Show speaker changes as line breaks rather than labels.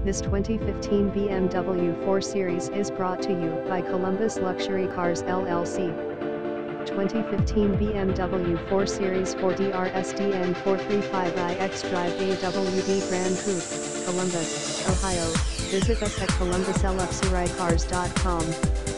This 2015 BMW 4 Series is brought to you by Columbus Luxury Cars LLC. 2015 BMW 4 Series 4DRSDN 435i xDrive AWD Gran Coupe, Columbus, Ohio. Visit us at columbusluxurycars.com.